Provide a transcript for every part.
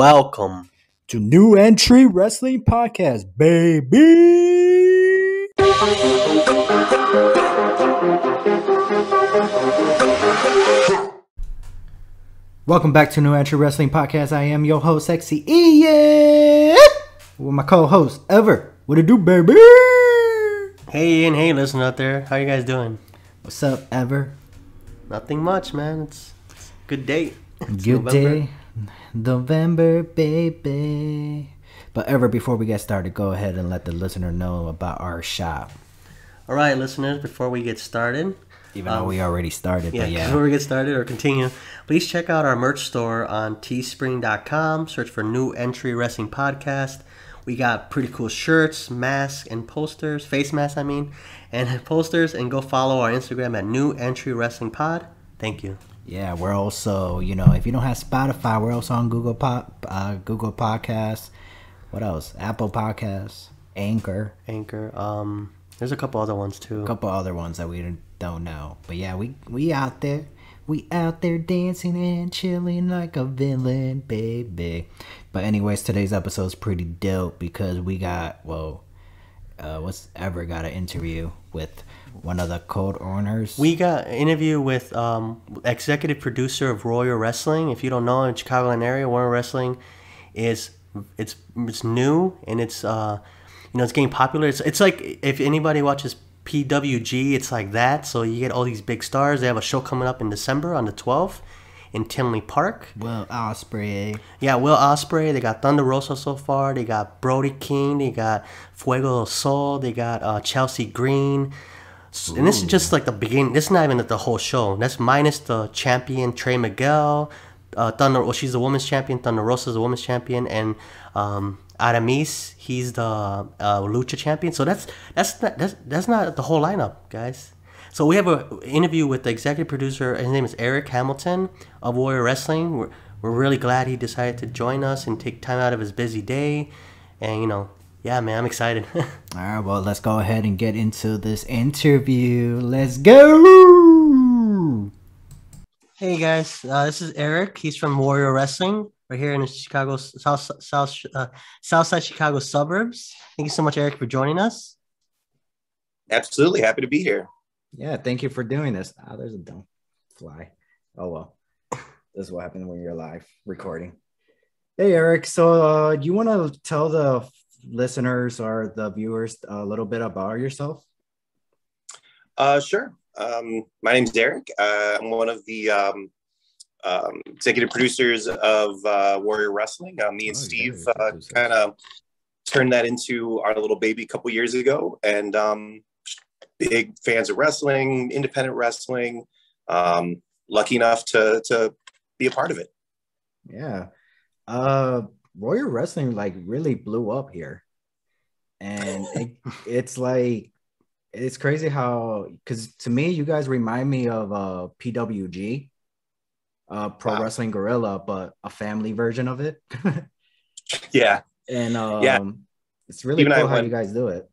welcome to New Entry Wrestling Podcast, baby. Welcome back to New Entry Wrestling Podcast. I am your host, Sexy Ian, with my co-host Ever. What it do, baby? Hey Ian, hey listen out there. How you guys doing? What's up, Ever? Nothing much, man. It's, it's a good day. It's Good November. day, November, baby. But Ever, before we get started, go ahead and let the listener know about our shop. All right, listeners. Before we get started, Even though um, we already started, yeah, but yeah. before we get started or continue, please check out our merch store on teespring.com. Search for New Entry Wrestling Podcast. We got pretty cool shirts, masks, and posters. Face masks, I mean, and posters. And go follow our Instagram at New Entry Wrestling Pod. Thank you. Yeah, we're also, you know, if you don't have Spotify, we're also on Google Pop, uh, Google Podcasts. What else? Apple Podcasts, Anchor, Anchor. Um, there's a couple other ones too. a couple other ones that we don't know. But yeah, we we out there, we out there dancing and chilling like a villain, baby. But anyways, today's episode is pretty dope because we got well, uh, what's ever got an interview with one of the code owners. We got an interview with um, executive producer of Warrior Wrestling. If you don't know, in Chicagoland area, Warrior Wrestling is it's it's new and it's uh, you know it's getting popular. It's it's like if anybody watches PWG, it's like that. So you get all these big stars. They have a show coming up in December on the 12th in Tinley Park. Will Ospreay. Yeah, Will Ospreay. They got Thunder Rosa so far. They got Brody King. They got Fuego del Sol. They got uh, Chelsea Green. S- And this is just like the beginning. This is not even the whole show. That's minus the champion Trey Miguel. Uh, Thunder. Well, she's the women's champion. Thunder Rosa is the women's champion, and um, Aramis. He's the uh, lucha champion. So that's that's not that's that's not the whole lineup, guys. So we have an interview with the executive producer. His name is Eric Hamilton of Warrior Wrestling. We're, we're really glad he decided to join us and take time out of his busy day. And you know, yeah, man, I'm excited. All right, well, let's go ahead and get into this interview. Let's go. hey guys, uh, this is Eric. He's from Warrior Wrestling. We're here in the Chicago South South uh, Southside Chicago suburbs. Thank you so much, Eric, for joining us. Absolutely happy to be here. Yeah, thank you for doing this. Ah, there's a dumb fly. Oh well, this is what happens when you're live recording. Hey, Eric. So, uh, you want to tell the listeners or the viewers a little bit about yourself? Uh, sure. Um, my name's Eric. Uh, I'm one of the um, um, executive producers of uh, Warrior Wrestling. Uh, me and Oh, Steve executive uh, kind of turned that into our little baby a couple years ago, and um, big fans of wrestling, independent wrestling. Um, lucky enough to to be a part of it. Yeah. Uh Warrior Wrestling like really blew up here. And it, it's like it's crazy how cuz to me you guys remind me of uh PWG uh Pro Wow. Wrestling Guerrilla but a family version of it. Yeah, and um Yeah. it's really Even cool how went- you guys do it.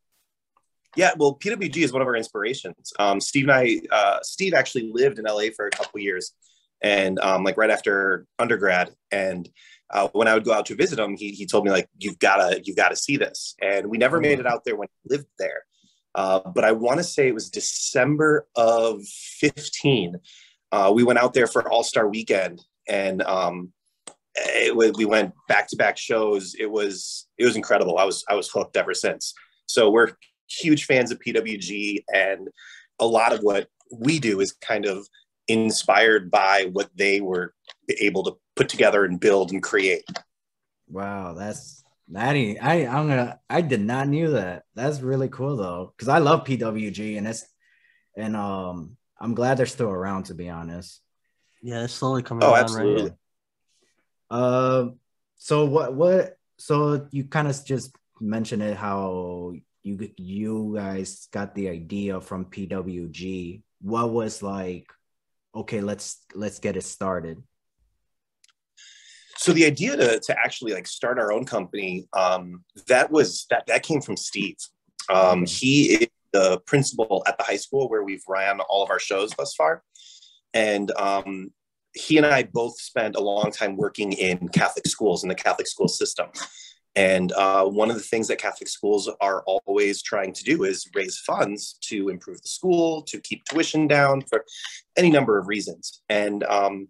yeah. Well, PWG is one of our inspirations. Um, Steve and I, uh, Steve actually lived in LA for a couple years, and um, like right after undergrad, and uh, when I would go out to visit him, he, he told me like, "You've gotta, you've gotta see this." And we never made it out there when he lived there, uh, but I want to say it was December of fifteen. Uh, we went out there for All Star Weekend, and um, it, wa- we went back to back shows. It was it was incredible. I was I was hooked ever since. So we're huge fans of PWG, and a lot of what we do is kind of inspired by what they were able to put together and build and create. Wow, that's that ain't, I I'm gonna I did not knew that. That's really cool though, because I love PWG and it's and um I'm glad they're still around to be honest. Yeah, it's slowly coming Oh, absolutely. right? Uh, so what what so you kind of just mentioned it how you you guys got the idea from PWG. What was like? Okay, let's let's get it started. So the idea to, to actually like start our own company, um, that was that that came from Steve. Um, he is the principal at the high school where we've ran all of our shows thus far, and um, he and I both spent a long time working in Catholic schools in the Catholic school system. And uh, one of the things that Catholic schools are always trying to do is raise funds to improve the school, to keep tuition down for any number of reasons. And um,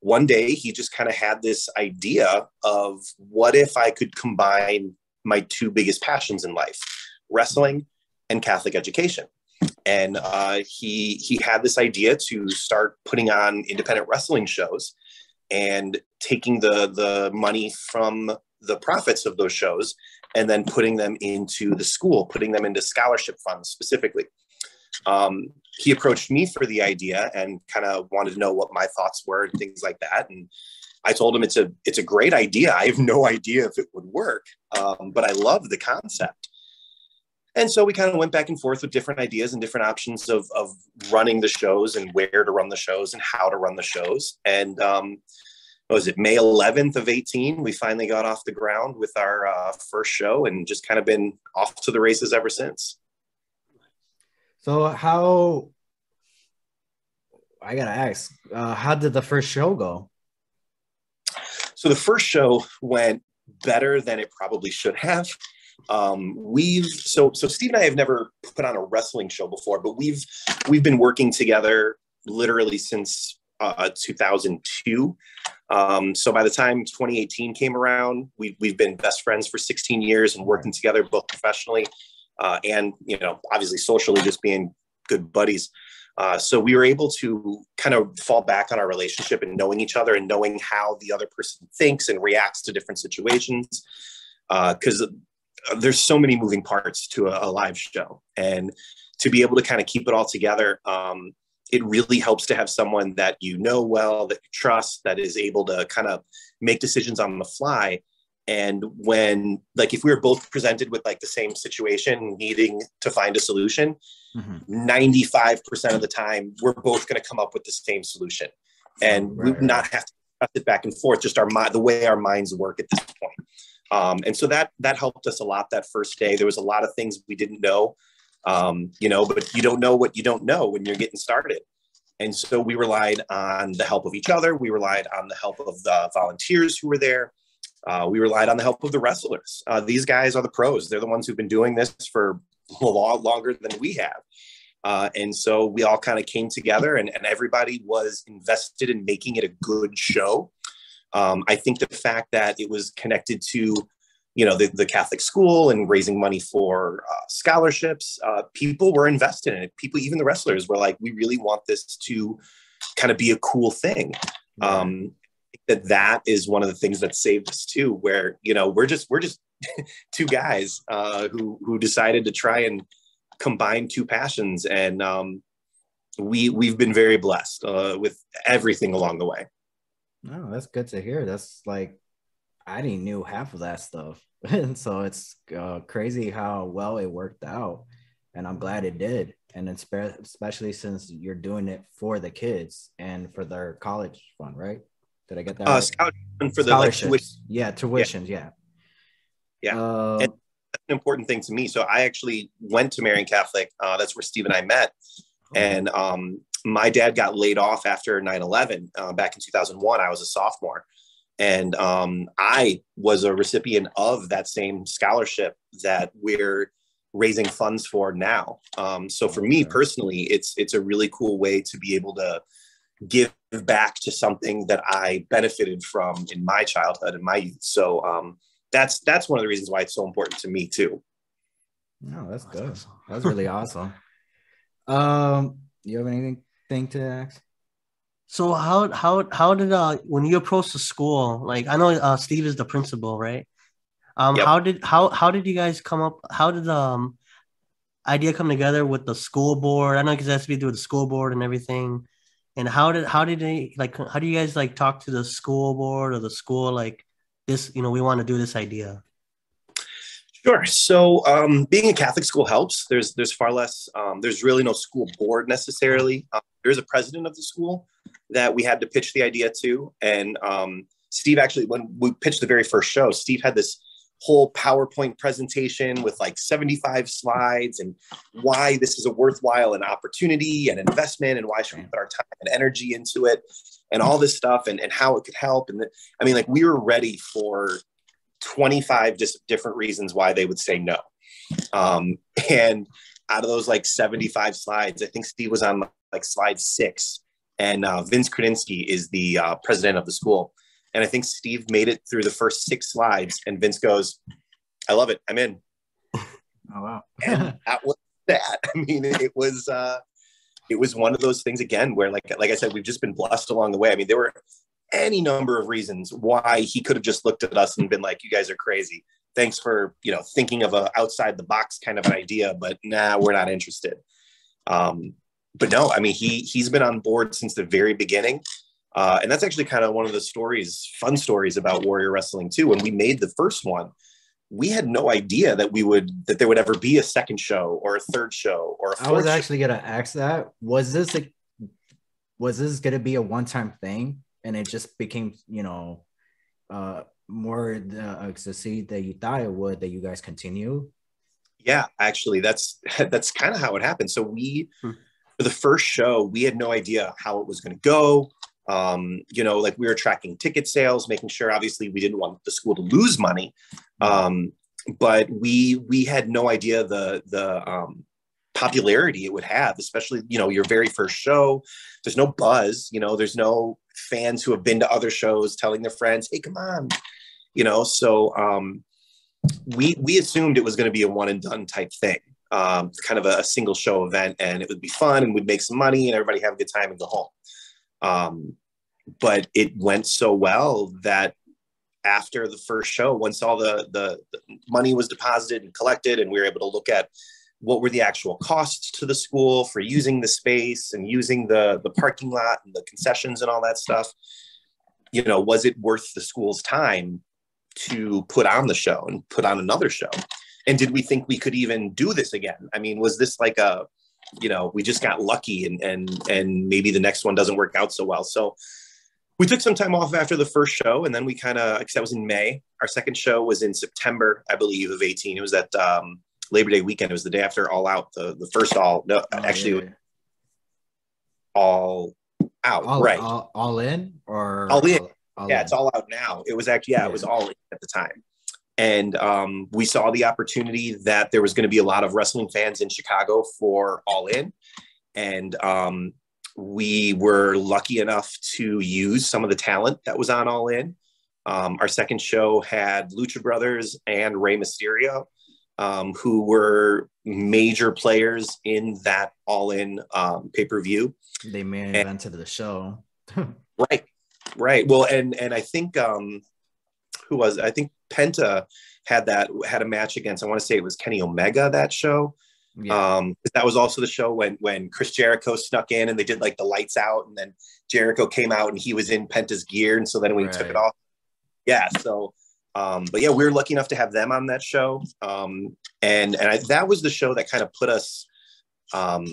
one day he just kind of had this idea of what if I could combine my two biggest passions in life wrestling and Catholic education. And uh, he he had this idea to start putting on independent wrestling shows and taking the the money from the profits of those shows and then putting them into the school, putting them into scholarship funds specifically. Um, he approached me for the idea and kind of wanted to know what my thoughts were and things like that. And I told him it's a it's a great idea. I have no idea if it would work, um, but I love the concept. And so we kind of went back and forth with different ideas and different options of, of running the shows and where to run the shows and how to run the shows. And um, was it May 11th of 18? We finally got off the ground with our uh, first show and just kind of been off to the races ever since. So how? I gotta ask, uh, how did the first show go? So the first show went better than it probably should have. Um, we've so so Steve and I have never put on a wrestling show before, but we've we've been working together literally since uh, 2002. Um, so by the time 2018 came around, we, we've been best friends for 16 years and working together both professionally uh, and, you know, obviously socially, just being good buddies. Uh, so we were able to kind of fall back on our relationship and knowing each other and knowing how the other person thinks and reacts to different situations. Because uh, there's so many moving parts to a, a, live show, and to be able to kind of keep it all together, um, it really helps to have someone that you know well, that you trust, that is able to kind of make decisions on the fly. And when, like, if we were both presented with like the same situation, needing to find a solution, mm-hmm. 95% of the time, we're both going to come up with the same solution. And right, we would not have to cut it back and forth, just our mind, the way our minds work at this point. Um, and so that that helped us a lot that first day. There was a lot of things we didn't know, um, you know, but you don't know what you don't know when you're getting started. And so we relied on the help of each other. We relied on the help of the volunteers who were there. Uh, we relied on the help of the wrestlers. Uh, these guys are the pros. They're the ones who've been doing this for a lot longer than we have. Uh, and so we all kind of came together and, and, everybody was invested in making it a good show. Um, I think the fact that it was connected to, you know, the, the Catholic school and raising money for uh, scholarships, uh, people were invested in it. People, even the wrestlers, were like, we really want this to kind of be a cool thing. Um, that that is one of the things that saved us too. Where you know we're just we're just two guys uh, who who decided to try and combine two passions, and um, we we've been very blessed uh, with everything along the way. No, that's good to hear. That's like I didn't knew half of that stuff, and so it's uh, crazy how well it worked out, and I'm glad it did. And especially since you're doing it for the kids and for their college fund, right? Did I get that? Uh, right? for the like, tuition. Yeah, tuitions. Yeah. Yeah. Uh, and that's an important thing to me. So I actually went to Marian Catholic. Uh, that's where Steve and I met. Oh. And um, my dad got laid off after 9 11 uh, back in 2001. I was a sophomore. And um, I was a recipient of that same scholarship that we're raising funds for now. Um, so for me personally, it's it's a really cool way to be able to give back to something that I benefited from in my childhood and my youth. So um, that's that's one of the reasons why it's so important to me too. No, that's good. That's really awesome. Um, you have anything to ask? So how how how did uh when you approached the school, like I know uh Steve is the principal, right? Um yep. how did how how did you guys come up how did um idea come together with the school board? I know because it has to be through the school board and everything. And how did how did they like how do you guys like talk to the school board or the school like this, you know, we want to do this idea? Sure. So um, being a Catholic school helps. There's there's far less. Um, there's really no school board necessarily. Um, there's a president of the school that we had to pitch the idea to, and um, Steve actually, when we pitched the very first show, Steve had this whole PowerPoint presentation with like 75 slides and why this is a worthwhile an opportunity and investment and why should we put our time and energy into it. and all this stuff and, and how it could help. And the, I mean, like we were ready for 25 just different reasons why they would say no. Um, and out of those like 75 slides, I think Steve was on like slide six and uh, Vince Kredinsky is the uh, president of the school. And I think Steve made it through the first six slides and Vince goes, I love it. I'm in. Oh wow. and that was that. I mean, it was uh it was one of those things again where like like I said, we've just been blessed along the way. I mean, there were any number of reasons why he could have just looked at us and been like, you guys are crazy. Thanks for, you know, thinking of a outside the box kind of an idea, but nah, we're not interested. Um, but no, I mean, he he's been on board since the very beginning. Uh, and that's actually kind of one of the stories, fun stories about Warrior Wrestling too. When we made the first one, we had no idea that we would that there would ever be a second show or a third show or a I was fourth actually gonna ask that. Was this a was this gonna be a one time thing and it just became, you know, uh more the uh, succeed that you thought it would that you guys continue? Yeah, actually, that's that's kind of how it happened. So we, Hmm. For the first show, we had no idea how it was going to go. Um, you know, like we were tracking ticket sales, making sure obviously we didn't want the school to lose money, um, but we we had no idea the the um, popularity it would have, especially you know your very first show. There's no buzz, you know. There's no fans who have been to other shows telling their friends, "Hey, come on," you know. So um, we we assumed it was going to be a one and done type thing, um, kind of a, a single show event, and it would be fun and we'd make some money and everybody have a good time and go home. Um, but it went so well that after the first show, once all the, the the money was deposited and collected, and we were able to look at what were the actual costs to the school for using the space and using the the parking lot and the concessions and all that stuff you know was it worth the school's time to put on the show and put on another show and did we think we could even do this again i mean was this like a you know we just got lucky and and and maybe the next one doesn't work out so well so we took some time off after the first show and then we kind of because that was in may our second show was in september i believe of 18 it was at um, labor day weekend it was the day after all out the the first all no Oh, actually yeah, was all out all, right all, all in or All in. all yeah, in? it's all out now. It was actually, yeah, it was all in at the time. And um, we saw the opportunity that there was going to be a lot of wrestling fans in Chicago for All In. And um, we were lucky enough to use some of the talent that was on All In. Um, our second show had Lucha Brothers and Rey Mysterio, um, who were major players in that All In um, pay per view. they main evented the show. Right. Right. Well, and and I think um who was I think Penta had that had a match against I want to say it was Kenny Omega that show. yeah. Um that was also the show when when Chris Jericho snuck in and they did like the lights out and then Jericho came out and he was in Penta's gear and so then we he took it off. Yeah, so um but yeah, we were lucky enough to have them on that show. Um and and I, that was the show that kind of put us um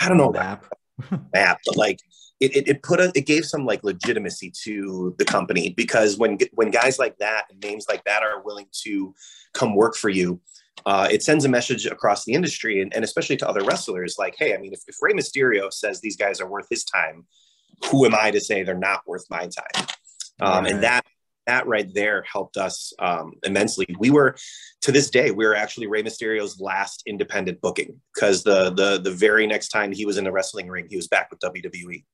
I don't know map. map, but like it, it, it put a, it gave some like legitimacy to the company because when when guys like that and names like that are willing to come work for you, uh, it sends a message across the industry and, and especially to other wrestlers like, hey, I mean, if, if Rey Mysterio says these guys are worth his time, who am I to say they're not worth my time? Um, Right. And that that right there helped us um, immensely. We were to this day we were actually Rey Mysterio's last independent booking because the the the very next time he was in the wrestling ring, he was back with. WWE.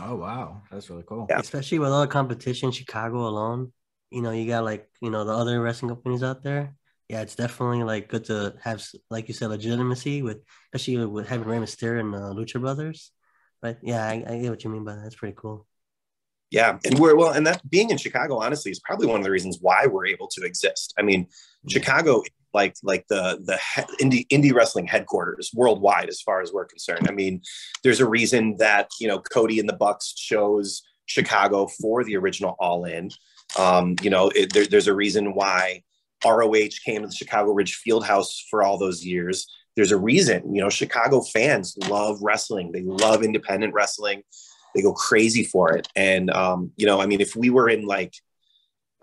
Oh wow, that's really cool. Yeah. especially with all the competition, Chicago alone. You know, you got like you know the other wrestling companies out there. Yeah, it's definitely like good to have, like you said, legitimacy with, especially with having Rey Mysterio and uh, Lucha Brothers. But yeah, I, I get what you mean by that. That's pretty cool. Yeah, and we're well, and that being in Chicago, honestly, is probably one of the reasons why we're able to exist. I mean, Chicago, like like the the indie indie wrestling headquarters worldwide, as far as we're concerned. I mean, there's a reason that you know Cody and the Bucks chose Chicago for the original All In. Um, you know, it, there, there's a reason why ROH came to the Chicago Ridge Fieldhouse for all those years. There's a reason, you know, Chicago fans love wrestling. They love independent wrestling. They go crazy for it. And, um, you know, I mean, if we were in like,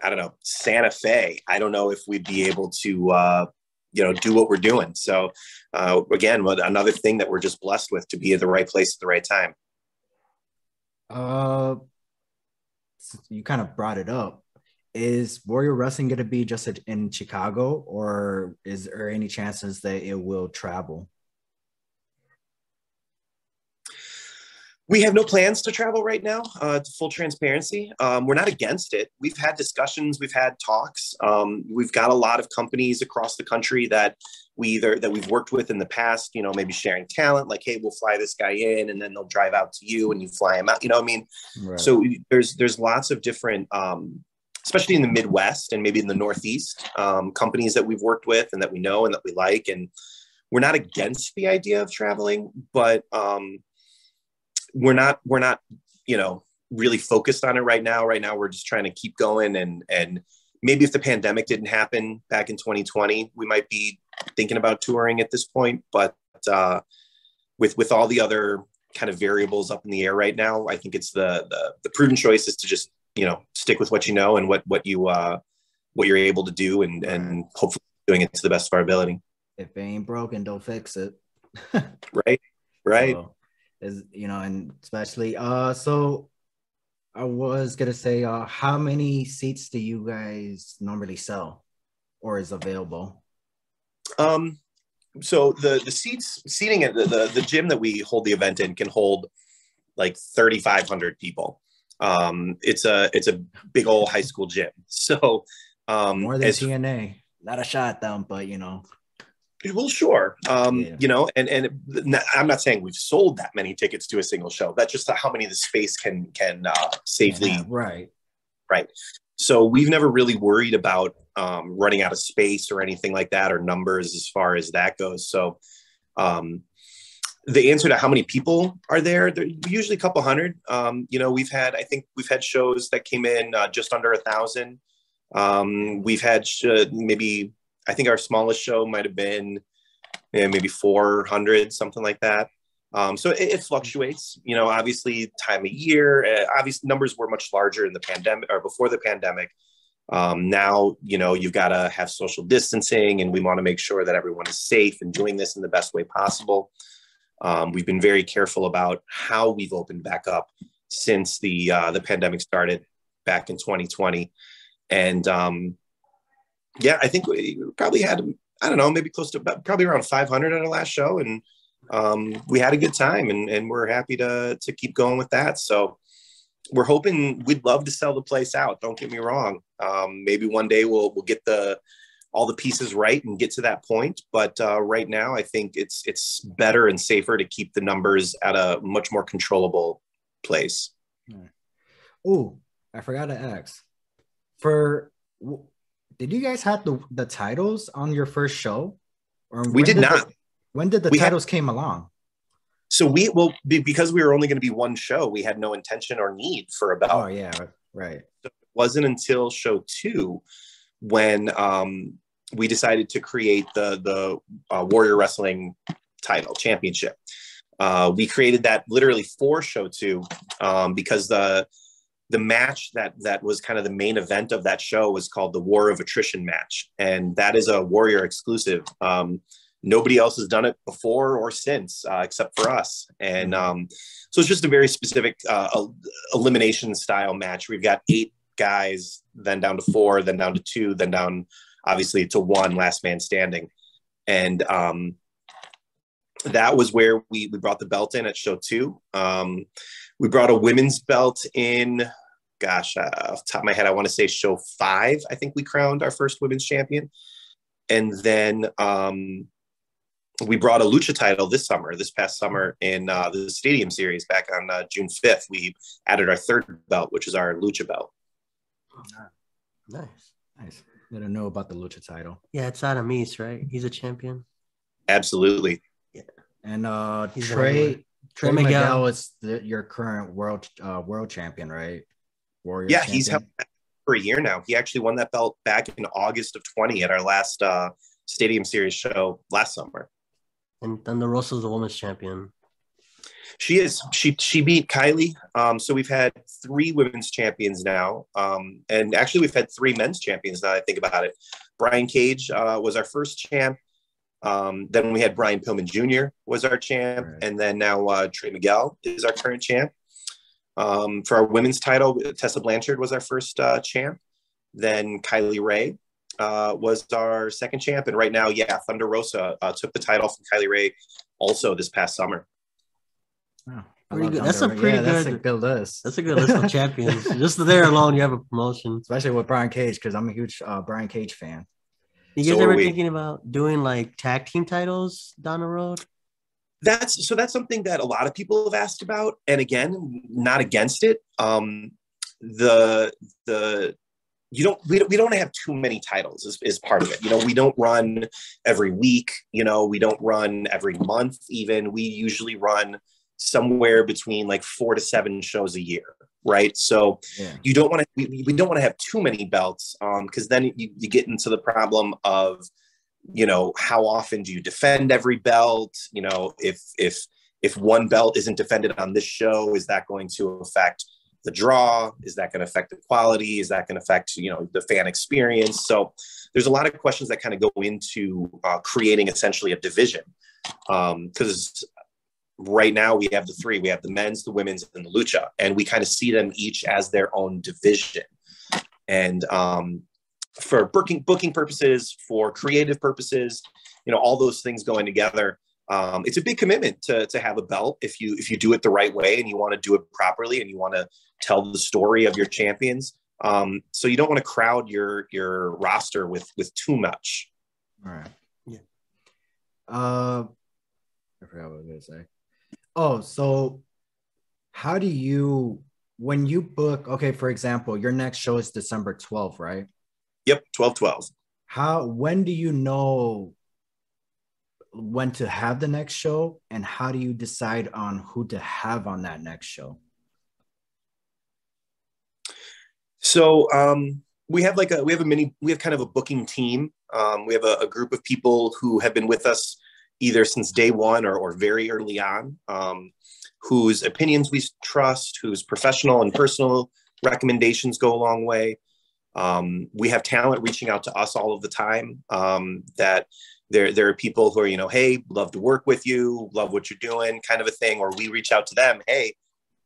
I don't know, Santa Fe, I don't know if we'd be able to, uh, you know, do what we're doing. So, uh, again, another thing that we're just blessed with to be at the right place at the right time. Uh, you kind of brought it up. Is Warrior Wrestling going to be just in Chicago, or is there any chances that it will travel? We have no plans to travel right now. Uh, full transparency, um, we're not against it. We've had discussions, we've had talks. Um, we've got a lot of companies across the country that we either that we've worked with in the past. You know, maybe sharing talent, like, hey, we'll fly this guy in, and then they'll drive out to you, and you fly him out. You know, I mean, right. so there's there's lots of different, um, especially in the Midwest and maybe in the Northeast, um, companies that we've worked with and that we know and that we like, and we're not against the idea of traveling, but um, we're not we're not you know really focused on it right now. Right now we're just trying to keep going and and maybe if the pandemic didn't happen back in 2020 we might be thinking about touring at this point. But uh, with with all the other kind of variables up in the air right now i think it's the the, the prudent choice is to just you know stick with what you know and what what you uh what you're able to do and and hopefully doing it to the best of our ability. If it ain't broken don't fix it. Right right. So, is you know and especially uh so i was gonna say uh how many seats do you guys normally sell or is available? Um so the the seats seating at the, the the gym that we hold the event in can hold like 3500 people. Um it's a it's a big old high school gym. So um more than as, tna not a shot down but you know well, sure. Um, yeah. You know, and and I'm not saying we've sold that many tickets to a single show. That's just how many the space can can uh, safely. Yeah, right. Right. So we've never really worried about um, running out of space or anything like that, or numbers as far as that goes. So um, the answer to how many people are there, they're usually a couple hundred. Um, you know, we've had I think we've had shows that came in uh, just under a thousand. Um, we've had sh- maybe I think our smallest show might have been you know, maybe 400, something like that. Um, so it, it, fluctuates, you know, obviously time of year, uh, obviously numbers were much larger in the pandemic or before the pandemic. Um, now, you know, you've got to have social distancing and we want to make sure that everyone is safe and doing this in the best way possible. Um, we've been very careful about how we've opened back up since the, uh, the pandemic started back in 2020. And, um, yeah, I think we probably had, I don't know, maybe close to probably around 500 at our last show. And um, we had a good time and, and we're happy to, to keep going with that. So we're hoping we'd love to sell the place out. Don't get me wrong. Um, maybe one day we'll, we'll get the, all the pieces right and get to that point. But uh, right now, I think it's, it's better and safer to keep the numbers at a much more controllable place. Oh, I forgot to ask for did you guys have the, the titles on your first show? Or we did, did not. The, when did the we titles had, came along? So we well because we were only going to be one show, we had no intention or need for about. Oh yeah, right. So it wasn't until show two when um, we decided to create the the uh, Warrior Wrestling title championship. Uh, we created that literally for show two um, because the the match that that was kind of the main event of that show was called the War of Attrition match, and that is a Warrior exclusive. Um, nobody else has done it before or since, uh, except for us. And um, so it's just a very specific uh, elimination style match. We've got eight guys, then down to four, then down to two, then down obviously to one, last man standing, and um, that was where we we brought the belt in at show two. Um, we brought a women's belt in. Gosh, uh, off top of my head, I want to say show five. I think we crowned our first women's champion, and then um, we brought a lucha title this summer, this past summer in uh, the Stadium Series back on uh, June fifth. We added our third belt, which is our lucha belt. Nice, nice. I don't know about the lucha title. Yeah, it's Aramis, right? He's a champion. Absolutely. Yeah. And uh, He's Trey Trey Miguel, Miguel is the, your current world uh, world champion, right? Warrior. Yeah, champion. he's held for a year now. He actually won that belt back in August of 20 at our last uh, Stadium Series show last summer. And then the Russell's the women's champion. She is. She she beat Kylie. Um, so we've had three women's champions now, um, and actually we've had three men's champions. Now I think about it. Brian Cage uh, was our first champ. Um, then we had Brian Pillman Jr. was our champ, right. and then now uh, Trey Miguel is our current champ. Um, for our women's title, Tessa Blanchard was our first uh, champ. Then Kylie Rae uh, was our second champ, and right now, yeah, Thunder Rosa uh, took the title from Kylie Rae also this past summer. Oh, I Pretty good. That's a pretty yeah, That's a good- good list. That's a good list of champions. Just there alone, you have a promotion. Especially with Brian Cage, because I'm a huge uh, Brian Cage fan. You guys So ever we. thinking about doing like tag team titles down the road? that's so that's something that a lot of people have asked about and again not against it um the the you don't we, don't we don't have too many titles is, is part of it you know we don't run every week you know we don't run every month even we usually run somewhere between like four to seven shows a year right? So Yeah. you don't want to we, we don't want to have too many belts um because then you, you get into the problem of you know how often do you defend every belt? You know if if if one belt isn't defended on this show is that going to affect the draw? Is that going to affect the quality? Is that going to affect you know the fan experience? So there's a lot of questions that kind of go into uh, creating essentially a division um, because right now we have the three we have the men's the women's and the lucha and we kind of see them each as their own division and um, for booking booking purposes for creative purposes you know all those things going together um, it's a big commitment to, to have a belt if you if you do it the right way and you want to do it properly and you want to tell the story of your champions um, so you don't want to crowd your your roster with with too much All right. Yeah. Uh, I forgot what I was gonna say. Oh, so how do you when you book? Okay, for example, your next show is December twelfth, right? yep 12 12 How when do you know when to have the next show, and how do you decide on who to have on that next show? So um, we have like a we have a mini we have kind of a booking team. Um, we have a, a group of people who have been with us either since day one or, or very early on, um, whose opinions we trust, whose professional and personal recommendations go a long way. Um, we have talent reaching out to us all of the time. Um, that there there are people who are you know hey love to work with you, love what you're doing, kind of a thing, or we reach out to them hey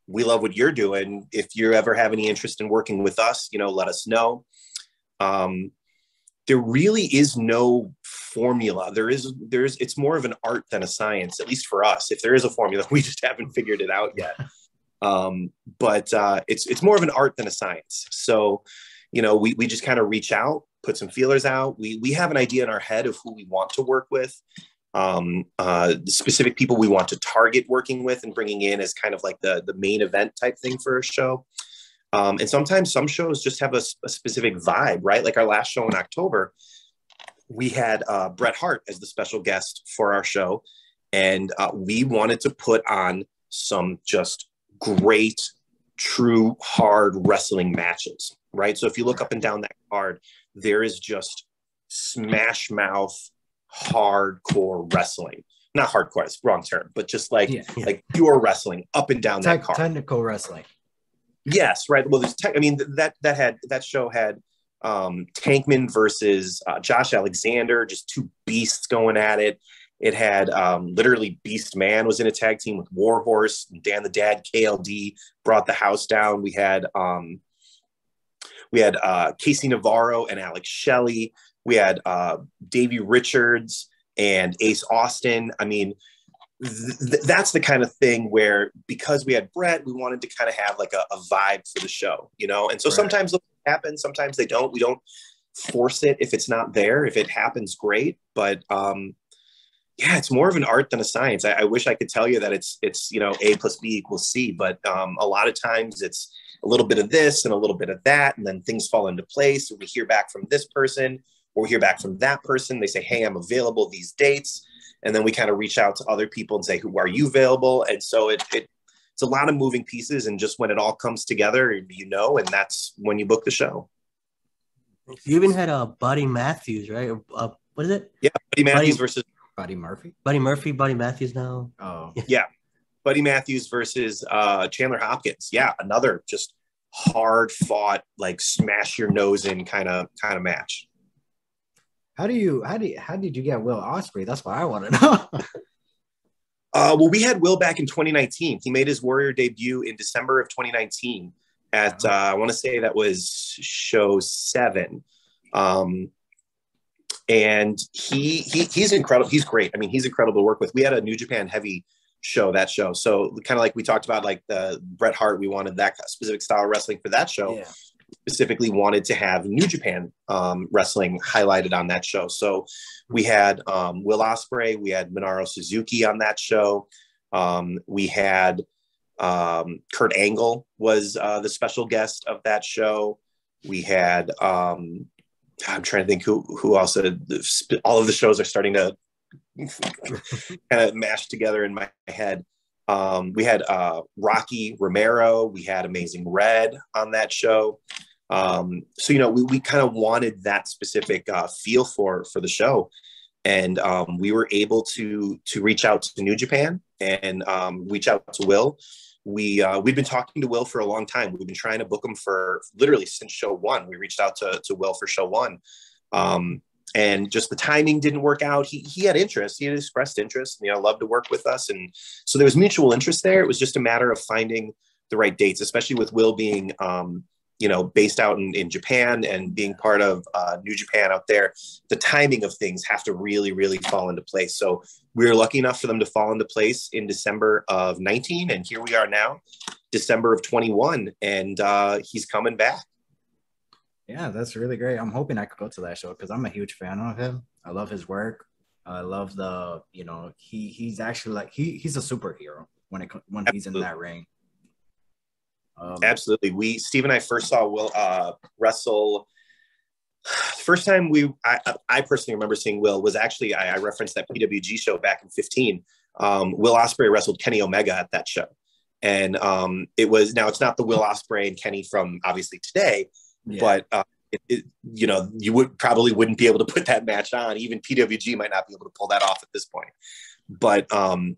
we love what you're doing. If you ever have any interest in working with us, you know, let us know. Um, there really is no formula. There is, there's, it's more of an art than a science, at least for us. If there is a formula, we just haven't figured it out yet. Um, but uh, it's, it's more of an art than a science. So, you know, we, we just kind of reach out, put some feelers out. We, we have an idea in our head of who we want to work with um, uh, the specific people we want to target working with and bringing in as kind of like the, the main event type thing for a show. Um, and sometimes some shows just have a specific vibe, right? Like our last show in October, we had uh, Bret Hart as the special guest for our show. And uh, we wanted to put on some just great, true, hard wrestling matches, right? So if you look up and down that card, there is just smash mouth, hardcore wrestling. Not hardcore, it's wrong term, but just like Yeah. Yeah. like pure wrestling up and down that card. technical wrestling. Yes, right. Well, there's tech. I mean, that that had that show had um, Tankman versus uh, Josh Alexander, just two beasts going at it. It had um, literally Beast Man was in a tag team with Warhorse and Dan the Dad. KLD brought the house down. We had um, we had uh, Casey Navarro and Alex Shelley. We had uh, Davey Richards and Ace Austin. I mean, th- th- that's the kind of thing where because we had Bret, we wanted to kind of have like a, a vibe for the show, you know. And so Right. sometimes happen, sometimes they don't. We don't force it if it's not there. If it happens, great. But um, yeah, it's more of an art than a science. I, I wish I could tell you that it's it's you know A plus B equals C, but um, a lot of times it's a little bit of this and a little bit of that, and then things fall into place. We hear back from this person, or we hear back from that person. They say, "Hey, I'm available these dates," and then we kind of reach out to other people and say, "Who are you available?" And so it, it it's a lot of moving pieces, and just when it all comes together, you know, and that's when you book the show. You even had a uh, Buddy Matthews, right? Uh, what is it? Yeah, Buddy Matthews Buddy- versus Buddy Murphy. Buddy Murphy, Buddy Matthews now. Oh, yeah. Buddy Matthews versus uh, Chandler Hopkins. Yeah, another just hard fought, like smash your nose in kind of kind of match. how do you how do you, how did you get Will Ospreay? That's what I want to know. Uh, well, we had Will back in 2019. He made his Warrior debut in December of 2019 at uh, I want to say that was show seven. Um, and he, he he's incredible. He's great. I mean, he's incredible to work with. We had a New Japan heavy show that show, so kind of like we talked about, like the Bret Hart. We wanted that specific style of wrestling for that show. Yeah. Specifically, wanted to have New Japan um, wrestling highlighted on that show. So we had um, Will Ospreay, we had Minoru Suzuki on that show. Um, we had um, Kurt Angle was uh, the special guest of that show. We had um, I'm trying to think who who else. Uh, all of the shows are starting to kind of mash together in my head. Um, we had uh, Rocky Romero. We had Amazing Red on that show. Um, so you know, we, we kind of wanted that specific uh, feel for for the show, and um, we were able to to reach out to New Japan and um, reach out to Will. We uh, we've been talking to Will for a long time. We've been trying to book him for literally since show one. We reached out to to Will for show one. And just the timing didn't work out. He, he had interest. He had expressed interest. You know, loved to work with us, and so there was mutual interest there. It was just a matter of finding the right dates, especially with Will being, um, you know, based out in, in Japan and being part of uh, New Japan out there. The timing of things have to really, really fall into place. So we were lucky enough for them to fall into place in December of 19, and here we are now, December of 21, and uh, he's coming back. Yeah, that's really great. I'm hoping I could go to that show because I'm a huge fan of him. I love his work. I love the, you know, he he's actually like he he's a superhero when it when he's in that ring. Um, Absolutely. We Steve and I first saw Will uh, wrestle. First time we I, I personally remember seeing Will was actually I, I referenced that PWG show back in 15. Um, Will Ospreay wrestled Kenny Omega at that show, and um, it was now it's not the Will Ospreay and Kenny from obviously today, yeah. but uh, it, it, you know you would probably wouldn't be able to put that match on. Even PWG might not be able to pull that off at this point. But um,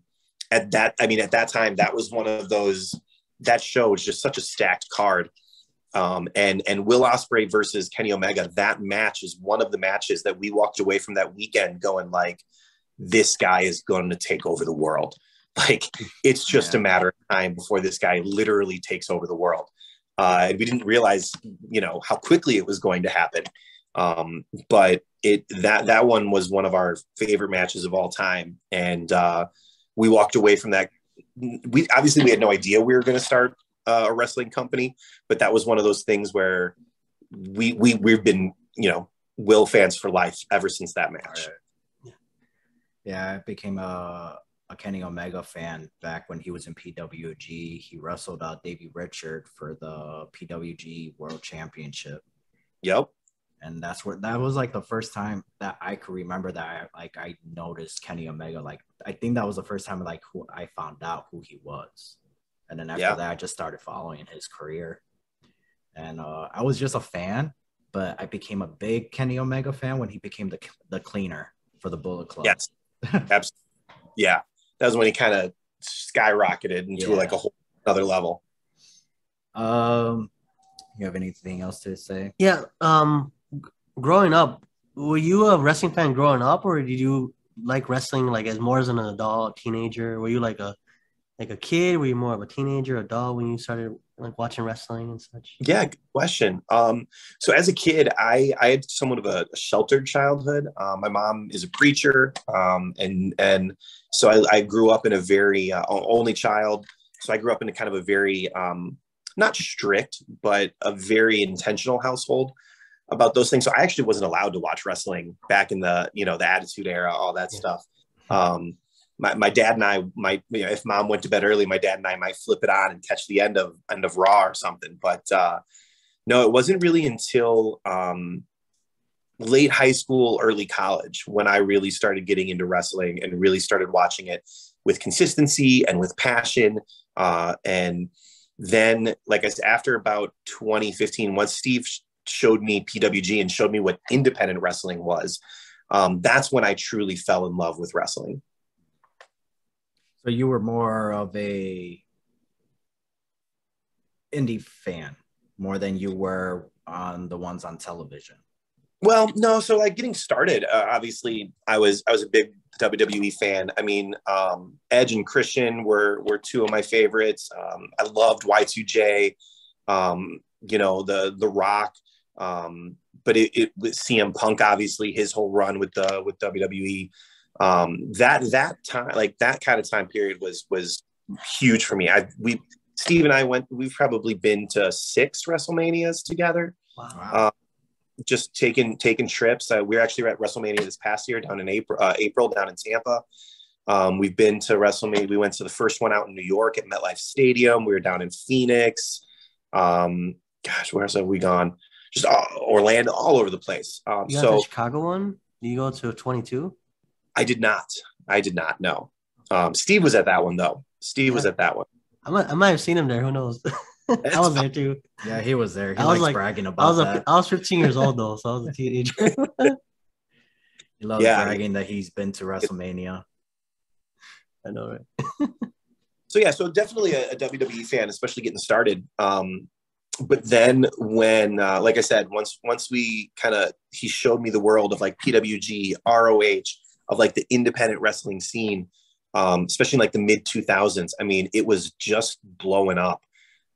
at that, I mean, at that time, that was one of those. That show was just such a stacked card. Um, and and Will Ospreay versus Kenny Omega, that match is one of the matches that we walked away from that weekend going like, this guy is going to take over the world. Like it's just yeah. a matter of time before this guy literally takes over the world uh, and we didn't realize you know how quickly it was going to happen. Um, but it that that one was one of our favorite matches of all time. And uh, we walked away from that. We obviously we had no idea we were going to start uh, a wrestling company but that was one of those things where we we we've been you know will fans for life ever since that match. Right. yeah it became a a Kenny Omega fan back when he was in PWG. He wrestled uh, Davey Richard for the PWG World Championship. Yep. And that's where that was like the first time that I could remember that I, like I noticed Kenny Omega. Like I think that was the first time like who I found out who he was. And then after yeah. that, I just started following his career. And uh, I was just a fan, but I became a big Kenny Omega fan when he became the the cleaner for the Bullet Club. Yes, absolutely. Yeah, that was when he kind of skyrocketed into yeah. like a whole other level. Um, you have anything else to say? Yeah. Um, growing up, were you a wrestling fan growing up, or did you like wrestling like as more as an adult, teenager? Were you like a like a kid? Were you more of a teenager, adult when you started like watching wrestling and such? Yeah, good question. Um, so as a kid, I I had somewhat of a, sheltered childhood. Um, my mom is a preacher, um, and and so I, I grew up in a very uh, only child. So I grew up in a kind of a very um, not strict, but a very intentional household about those things. So I actually wasn't allowed to watch wrestling back in the you know the Attitude Era, all that stuff. Um, my, my dad and I might, you know, if mom went to bed early, my dad and I might flip it on and catch the end of end of Raw or something. But uh, no, it wasn't really until um, late high school, early college when I really started getting into wrestling and really started watching it with consistency and with passion. Uh, and then, like I said, after about 2015, once Steve showed me PWG and showed me what independent wrestling was, um, that's when I truly fell in love with wrestling. So you were more of a indie fan more than you were on the ones on television. Well, no. So like getting started, uh, obviously, I was I was a big WWE fan. I mean, um, Edge and Christian were were two of my favorites. Um, I loved Y2J. Um, you know, the the Rock. Um, but it, it with CM Punk, obviously, his whole run with the with WWE. Um, that that time, like that kind of time period, was was huge for me. I we Steve and I went. We've probably been to six WrestleManias together. Wow. Uh, just taking taking trips. Uh, we were actually at WrestleMania this past year down in April, uh, April down in Tampa. Um, we've been to WrestleMania. We went to the first one out in New York at MetLife Stadium. We were down in Phoenix. Um, gosh, where else have we gone? Just all, Orlando, all over the place. Um, You so the Chicago one? You go to 22? I did not. I did not know. Um, Steve was at that one though. Steve was at that one. I might, I might have seen him there. Who knows? I was there too. Yeah, he was there. He I was like- bragging I about was a, that. I was 15 years old though, so I was a teenager. He loves Yeah. bragging that he's been to WrestleMania. I know, right? so yeah, so definitely a, a WWE fan, especially getting started. Um, but then when, uh, like I said, once once we kind of he showed me the world of like PWG, ROH, of like the independent wrestling scene, um, especially in like the mid two thousands. I mean, it was just blowing up,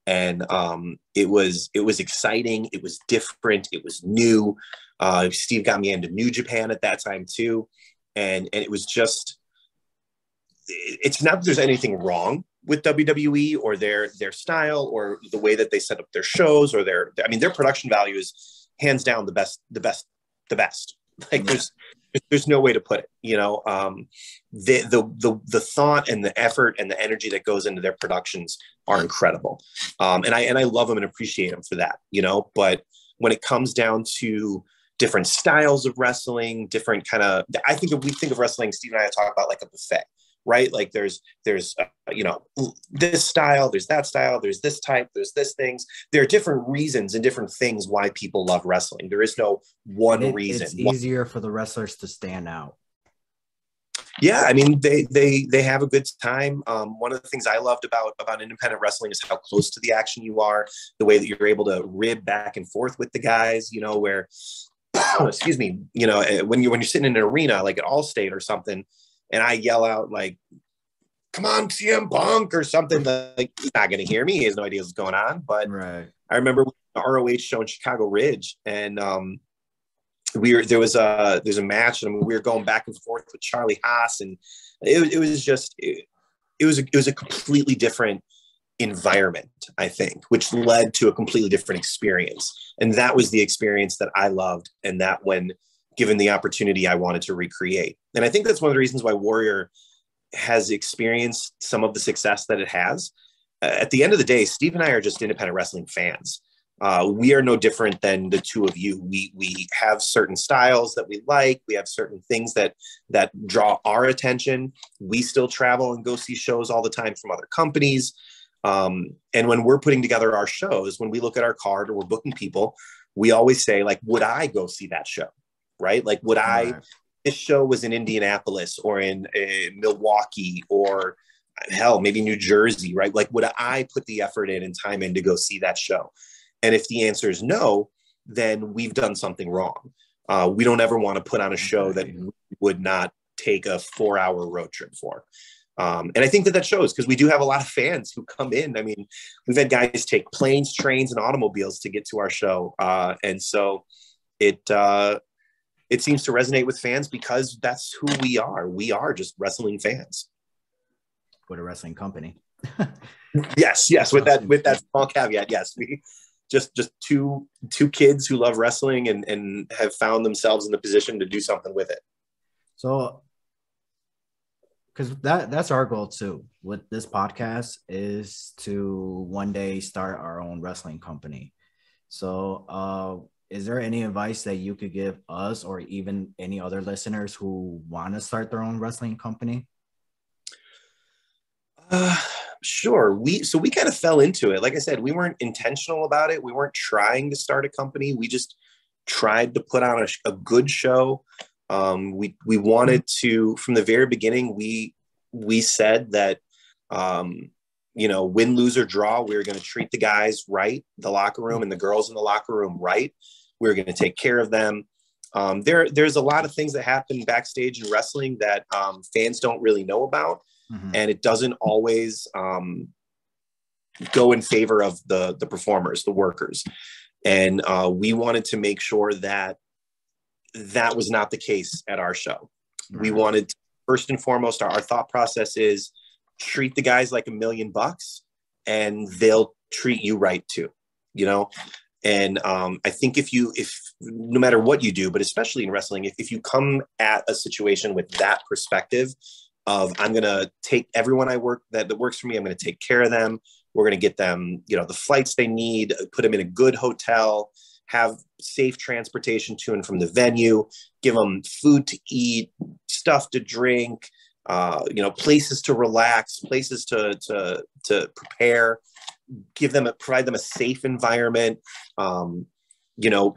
and um, it was it was exciting. It was different. It was new. Uh, Steve got me into New Japan at that time too, and and it was just it's not that there's anything wrong with WWE or their their style or the way that they set up their shows or their I mean their production value is hands down the best the best the best like there's there's no way to put it you know um the the the the thought and the effort and the energy that goes into their productions are incredible. Um and I and I love them and appreciate them for that you know but when it comes down to different styles of wrestling different kind of I think if we think of wrestling Steve and I talk about like a buffet right? Like there's there's uh, you know this style there's that style there's this type there's this things. There are different reasons and different things why people love wrestling. There is no one It- reason. It's easier for the wrestlers to stand out. yeah i mean they they they have a good time. Um, one of the things i loved about about independent wrestling is how close to the action you are the way that you're able to rib back and forth with the guys you know where excuse me you know eh, when you when you're sitting in an arena like at allstate or something and i yell out like come on cm punk or something like he's not going to hear me. He has no idea what's going on. But Right. I remember the ROH show in Chicago Ridge, and um, we were there was a there's a match, and we were going back and forth with Charlie Haas, and it, it was just it, it was a, it was a completely different environment, I think, which led to a completely different experience, and that was the experience that I loved, and that when given the opportunity, I wanted to recreate, and I think that's one of the reasons why Warrior has experienced some of the success that it has at the end of the day, Steve and I are just independent wrestling fans. Uh, we are no different than the two of you. We we have certain styles that we like. We have certain things that that draw our attention. We still travel and go see shows all the time from other companies. Um, and when we're putting together our shows, when we look at our card or we're booking people, we always say like, "Would I go see that show?" Right? Like, would I? Right. This show was in Indianapolis or in uh, Milwaukee or hell, maybe New Jersey, right? Like, would I put the effort in and time in to go see that show? And if the answer is no, then we've done something wrong. Uh, we don't ever want to put on a show that would not take a four hour road trip for. Um, and I think that that shows because we do have a lot of fans who come in. I mean, we've had guys take planes, trains, and automobiles to get to our show. Uh, and so it, uh, it seems to resonate with fans because that's who we are. We are just wrestling fans. What a wrestling company. Yes, yes. With that, with that small caveat, yes, we just just two two kids who love wrestling and and have found themselves in the position to do something with it. So, because that that's our goal too with this podcast is to one day start our own wrestling company. So, uh, is there any advice that you could give us or even any other listeners who want to start their own wrestling company? Uh, sure. We so we kind of fell into it. Like I said, we weren't intentional about it. We weren't trying to start a company. We just tried to put on a, a good show. Um, we we wanted to from the very beginning. We we said that um, you know win, lose or draw, we were going to treat the guys right, the locker room and the girls in the locker room right. We were going to take care of them. Um, there, there's a lot of things that happen backstage in wrestling that um, fans don't really know about, Mhm. and it doesn't always um, go in favor of the the performers, the workers. And uh, we wanted to make sure that that was not the case at our show. We wanted to- first and foremost, our, our thought process is treat the guys like a million bucks, and they'll treat you right too. You know, and um, I think if you, if no matter what you do, but especially in wrestling, if, if you come at a situation with that perspective of I'm gonna take everyone I work that, that works for me, I'm gonna take care of them. We're gonna get them, you know, the flights they need, put them in a good hotel, have safe transportation to and from the venue, give them food to eat, stuff to drink, uh, you know, places to relax, places to to to prepare, give them a, provide them a safe environment. Um, you know,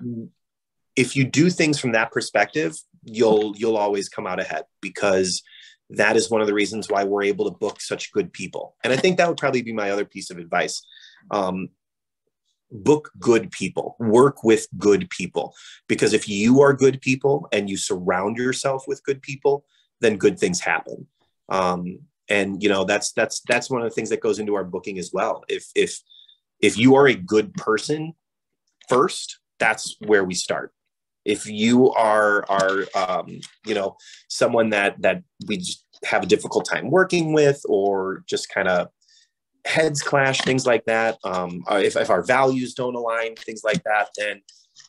if you do things from that perspective, you'll you'll always come out ahead because that is one of the reasons why we're able to book such good people. And I think that would probably be my other piece of advice. Um, book good people, work with good people, because if you are good people and you surround yourself with good people, then good things happen. Um, and you know that's that's that's one of the things that goes into our booking as well. If if if you are a good person first, that's where we start if you are are um, you know someone that that we just have a difficult time working with or just kind of heads clash things like that um, uh, if, if our values don't align things like that then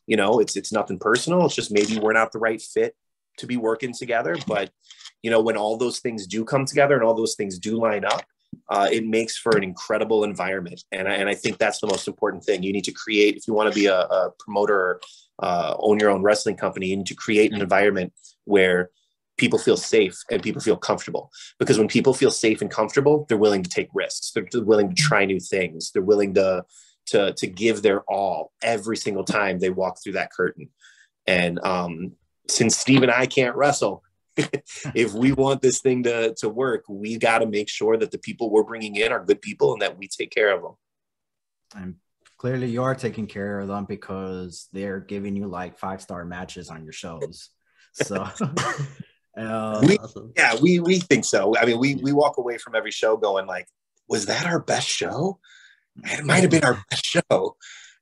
you know it's it's nothing personal it's just maybe we're not the right fit to be working together but you know when all those things do come together and all those things do line up uh, it makes for an incredible environment. And I, and I think that's the most important thing. You need to create if you want to be a, a promoter uh, own your own wrestling company and to create an environment where people feel safe and people feel comfortable. Because when people feel safe and comfortable they're willing to take risks. They're, they're willing to try new things. They're willing to to to give their all every single time they walk through that curtain. And um since steve and i can't wrestle if we want this thing to to work we got to make sure that the people we're bringing in are good people and that we take care of them And clearly you are taking care of them because they're giving you like five star matches on your shows. So uh, We-. Yeah, we we think so. I mean, we we walk away from every show going like, was that our best show? It might have been our best show.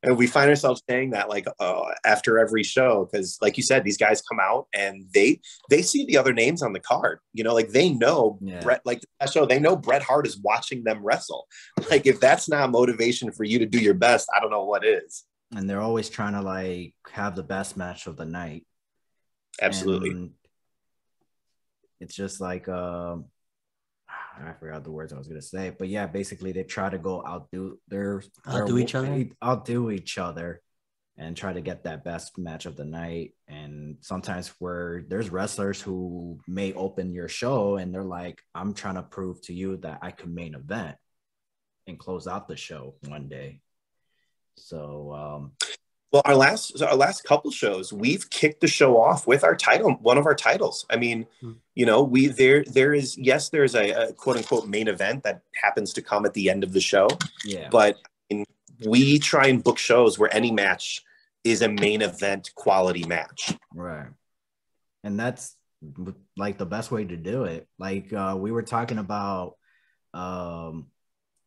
And we find ourselves saying that like uh, after every show because, like you said, these guys come out and they they see the other names on the card. You know, like they know Yeah. Bret. Like that show, they know Bret Hart is watching them wrestle. Like if that's not motivation for you to do your best, I don't know what is. and they're always trying to like have the best match of the night. Absolutely. And it's just like um I forgot the words I was gonna say, but yeah, basically they try to go outdo their their- Outdo each other? outdo each other, and try to get that best match of the night. And sometimes where there's wrestlers who may open your show and they're like, "I'm trying to prove to you that I can main event and close out the show one day." So um, Well, our last our last couple shows, we've kicked the show off with our title, one of our titles. I mean, Hmm. you know, we there there is yes, there's a, a quote unquote main event that happens to come at the end of the show, yeah, but we try and book shows where any match is a main event quality match. Right. And that's like the best way to do it. Like uh we were talking about um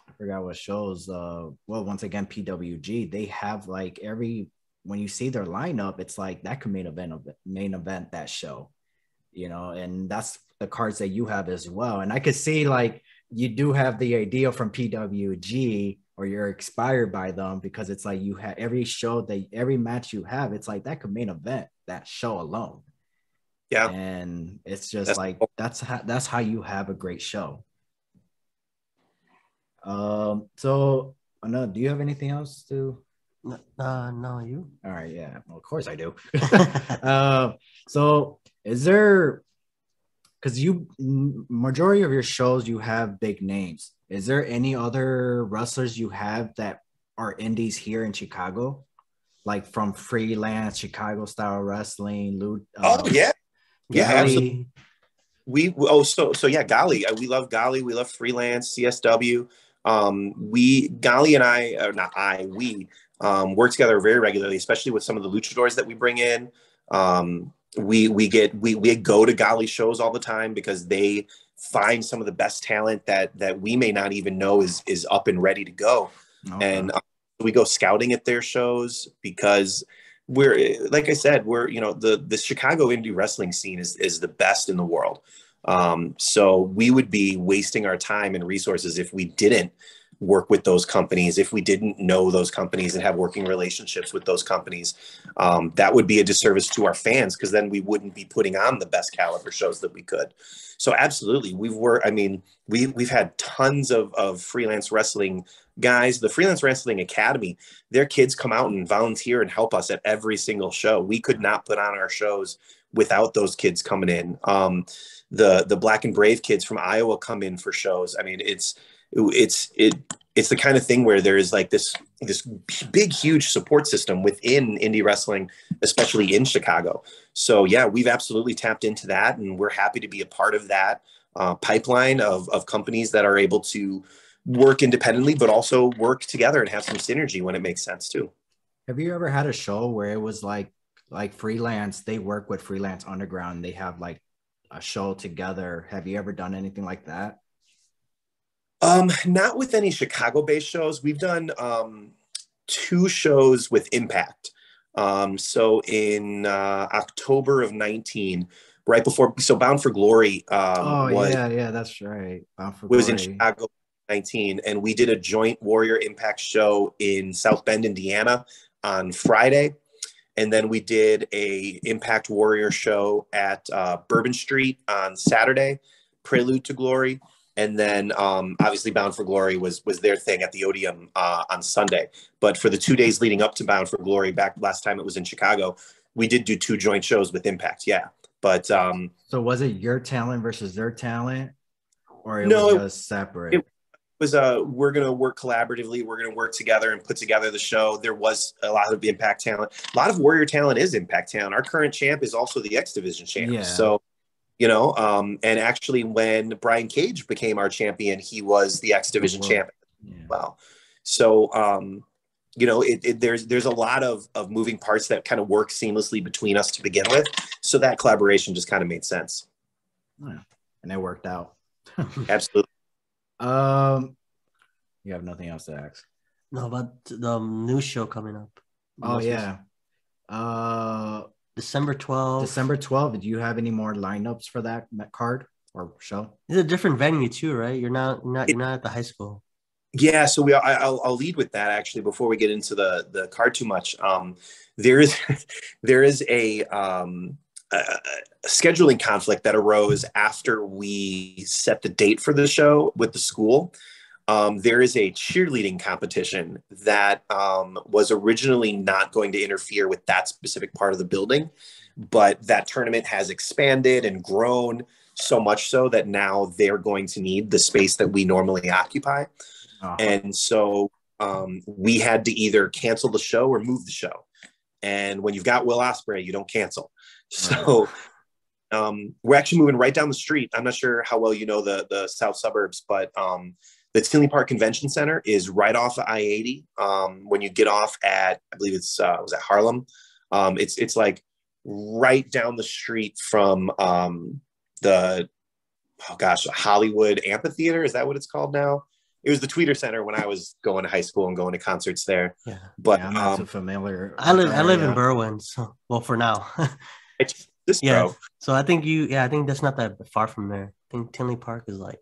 I forgot what shows uh well once again PWG they have like every when you see their lineup it's like that could main event of main event that show. You know, and that's the cards that you have as well. And I could see like you do have the idea from PWG or you're expired by them because it's like you have every show that every match you have, it's like that could main event that show alone. Yeah. And it's just That's like cool. that's how that's how you have a great show. Um, so no, do you have anything else to N- Uh, no, you. all right, yeah, well, of course I do. uh, so is there because you majority of your shows you have big names is there any other wrestlers you have that are indies here in chicago like from freelance chicago style wrestling Lu- uh, oh yeah. Yeah, GALLI? absolutely. we oh so so yeah GALLI uh, we love GALLI we love freelance csw um we GALLI and i or not i we um work together very regularly especially with some of the luchadors that we bring in Um, we we get we we go to GALLI shows all the time because they find some of the best talent that that we may not even know is is up and ready to go, Okay. and uh, we go scouting at their shows because we're like I said we're you know the the Chicago indie wrestling scene is is the best in the world. Um, so we would be wasting our time and resources if we didn't work with those companies, if we didn't know those companies and have working relationships with those companies. Um, that would be a disservice to our fans because then we wouldn't be putting on the best caliber shows that we could. So absolutely, we've worked. I mean, we we've had tons of of freelance wrestling guys. The Freelance Wrestling Academy, their kids come out and volunteer and help us at every single show. We could not put on our shows without those kids coming in. Um, the the Black and Brave kids from Iowa come in for shows. I mean, it's it's it it's the kind of thing where there is like this this big huge support system within indie wrestling especially in chicago so yeah we've absolutely tapped into that and we're happy to be a part of that uh, pipeline of, of companies that are able to work independently but also work together and have some synergy when it makes sense too Have you ever had a show where it was like like freelance? They work with freelance underground. They have like a show together. Have you ever done anything like that? Um, not with any Chicago-based shows. We've done um, two shows with Impact. Um, so in uh, October of 19, right before, so Bound for Glory um, Oh was, yeah, yeah, that's right. Bound for was in Chicago 19, and we did a joint Warrior Impact show in South Bend, Indiana on Friday. And then we did a Impact Warrior show at uh, Bourbon Street on Saturday, Prelude to Glory. And then um, obviously Bound for Glory was was their thing at the Odeum uh, on Sunday. But for the two days leading up to Bound for Glory, back last time it was in Chicago, we did do two joint shows with Impact. Yeah, but um, So was it your talent versus their talent, or it No, was just separate? it- was uh we're gonna work collaboratively we're gonna work together and put together the show there was a lot of impact talent a lot of warrior talent is impact talent our current champ is also the x division champ Yeah. so you know um and actually when brian cage became our champion he was the x division champion. Wow. champ yeah. as well so um you know it, it, there's there's a lot of of moving parts that kind of work seamlessly between us to begin with so that collaboration just kind of made sense Yeah. and it worked out. absolutely Um, you have nothing else to ask. No, but the new show coming up. Oh yeah. Uh, December 12th. December 12th. Did you have any more lineups for that card or show? It's a different venue too, right? You're not you're not you're not at the high school. Yeah, so we I, I'll, I'll lead with that actually before we get into the the card too much. Um, there is there is a, um, a, a scheduling conflict that arose after we set the date for the show with the school. Um, there is a cheerleading competition that um, was originally not going to interfere with that specific part of the building, but that tournament has expanded and grown so much so that now they're going to need the space that we normally occupy. Uh, And so um, we had to either cancel the show or move the show. And when you've got Will Ospreay, you don't cancel. So um, we're actually moving right down the street. I'm not sure how well you know the the south suburbs, but um, the Tinley Park Convention Center is right off of I-80. Um, when you get off at, I believe it's uh, was at Harlem. Um, it's it's like right down the street from um, the oh gosh Hollywood Amphitheater. Is that what it's called now? It was the Tweeter Center when I was going to high school and going to concerts there. Yeah. But yeah, I'm not um, too familiar. I live I the live in area. Berwyn, so well for now. it's this Yeah. bro. so I think you yeah, I think that's not that far from there. I think Tinley Park is like